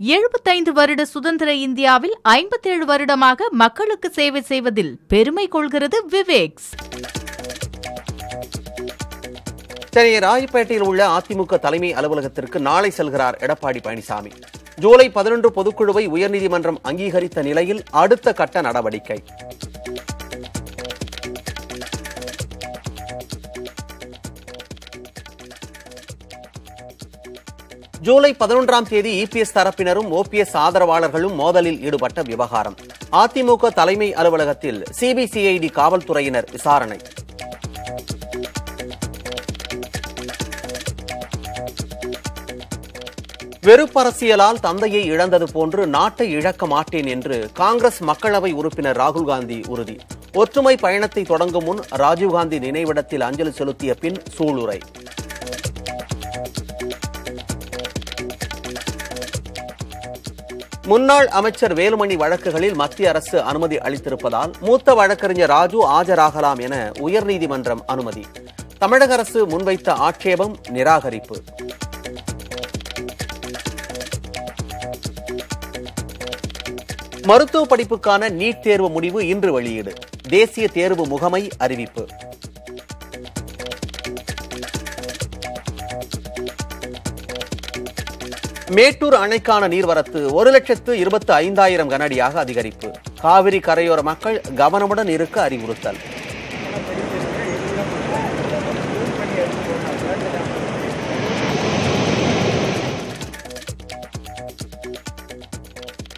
எழுபத்தைந்து வருட சுதந்திர இந்தியாவில் ஐம்பத்தேழு வருடமாக மக்களுக்கு சேவை செய்வதில் பெருமை கொள்கிறது விவேக்ஸ் சென்னை ராயப்பேட்டையில் உள்ள அதிமுக தலைமை அலுவலகத்திற்கு நாளை செல்கிறார் எடப்பாடி பழனிசாமி. ஜூலை பதினொன்று பொதுக்குழுவை உயர்நீதிமன்றம் அங்கீகரித்த நிலையில் அடுத்த கட்ட நடவடிக்கை. ஜூலை பதினொன்றாம் தேதி இபிஎஸ் தரப்பினரும் ஓபிஎஸ் ஆதரவாளர்களும் மோதலில் ஈடுபட்ட விவகாரம். அதிமுக தலைமை அலுவலகத்தில் சிபிசிஐடி காவல்துறையினர் விசாரணை. வெறுப்பரசியலால் தந்தையை இழந்தது போன்று நாட்டை இழக்க மாட்டேன் என்று காங்கிரஸ் மக்களவை உறுப்பினர் ராகுல் காந்தி உறுதி. ஒற்றுமை பயணத்தை தொடங்கும் முன் ராஜீவ்காந்தி நினைவிடத்தில் அஞ்சலி செலுத்திய பின் சூளுரை. முன்னாள் அமைச்சர் வேலுமணி வழக்குகளில் மத்திய அரசு அனுமதி அளித்திருப்பதால் மூத்த வழக்கறிஞர் ராஜு ஆஜராகலாம் என உயர்நீதிமன்றம் அனுமதி. தமிழக அரசு முன்வைத்த ஆட்சேபம் நிராகரிப்பு. மருத்துவ படிப்புக்கான நீட் தேர்வு முடிவு இன்று வெளியீடு. தேசிய தேர்வு முகமை அறிவிப்பு. மேட்டூர் அணைக்கான நீர்வரத்து ஒரு லட்சத்து இருபத்து ஐந்தாயிரம் கனஅடியாக அதிகரிப்பு. காவிரி கரையோர மக்கள் கவனமுடன் இருக்க அறிவுறுத்தல்.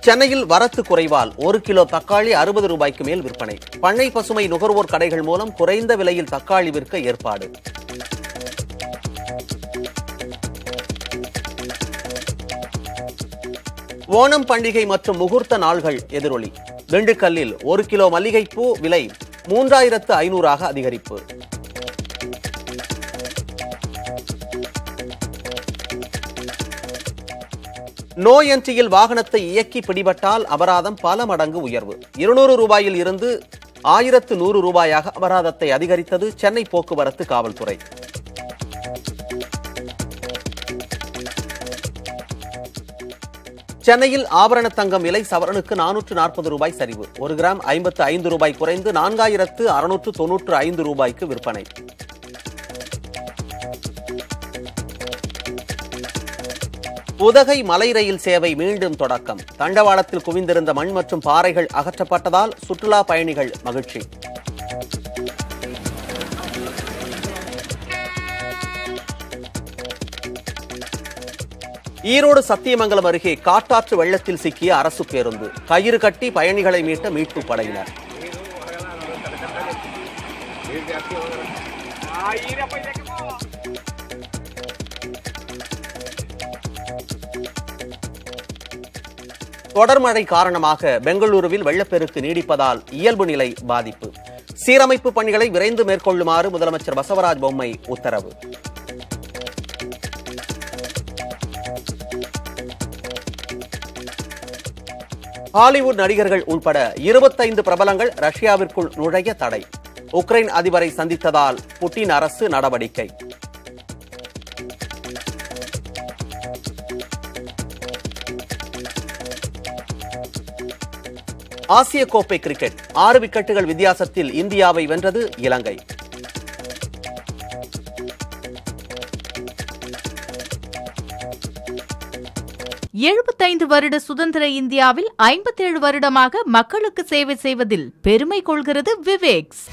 சென்னையில் வரத்து குறைவால் ஒரு கிலோ தக்காளி அறுபது ரூபாய்க்கு மேல் விற்பனை. பண்ணை பசுமை நுகர்வோர் கடைகள் மூலம் குறைந்த விலையில் தக்காளி விற்க ஏற்பாடு. ஓணம் பண்டிகை மற்றும் முகூர்த்த நாள்கள் எதிரொலி. திண்டுக்கல்லில் ஒரு கிலோ மல்லிகைப்பூ விலை மூன்றாயிரத்து ஐநூறாக அதிகரிப்பு. நோ என்ட்ரியில் வாகனத்தை இயக்கி பிடிபட்டால் அபராதம் பல மடங்கு உயர்வு. இருநூறு ரூபாயில் இருந்து ஆயிரத்து நூறு ரூபாயாக அபராதத்தை அதிகரித்தது சென்னை போக்குவரத்து காவல்துறை. சென்னையில் ஆபரண தங்கம் விலை சவரனுக்கு நானூற்று நாற்பது ரூபாய் சரிவு. ஒரு கிராம் ஐம்பத்து ஐந்து ரூபாய் குறைந்து நான்காயிரத்து அறுநூற்று தொன்னூற்று ஐந்து ரூபாய்க்கு விற்பனை. உதகை மலை ரயில் சேவை மீண்டும் தொடக்கம். தண்டவாளத்தில் குவிந்திருந்த மண் மற்றும் பாறைகள் அகற்றப்பட்டதால் சுற்றுலா பயணிகள் மகிழ்ச்சி. ஈரோடு சத்தியமங்கலம் அருகே காட்டாற்று வெள்ளத்தில் சிக்கிய அரசு பேருந்து. கயிறு கட்டி பயணிகளை மீட்ட மீட்பு படையினர். தொடர் மழை காரணமாக பெங்களூருவில் வெள்ளப்பெருக்கு நீடிப்பதால் இயல்பு நிலை பாதிப்பு. சீரமைப்பு பணிகளை விரைந்து மேற்கொள்ளுமாறு முதலமைச்சர் பசவராஜ் பொம்மை உத்தரவு. ஹாலிவுட் நடிகர்கள் உள்பட இருபத்தைந்து பிரபலங்கள் ரஷ்யாவிற்குள் நுழைய தடை. உக்ரைன் அதிபரை சந்தித்ததால் புட்டின் அரசு நடவடிக்கை. ஆசிய கோப்பை கிரிக்கெட். ஆறு விக்கெட்டுகள் வித்தியாசத்தில் இந்தியாவை வென்றது இலங்கை. எழுபத்தைந்து வருட சுதந்திர இந்தியாவில் ஐம்பத்தேழு வருடமாக மக்களுக்கு சேவை செய்வதில் பெருமை கொள்கிறது விவேக்ஸ்.